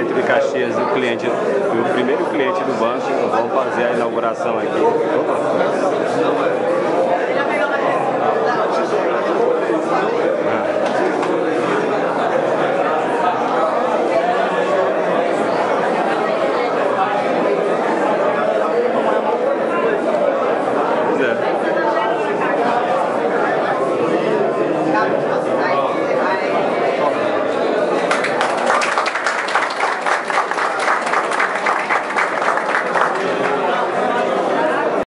cliente do Caxias e o cliente, o primeiro cliente do banco inauguração aqui. Opa.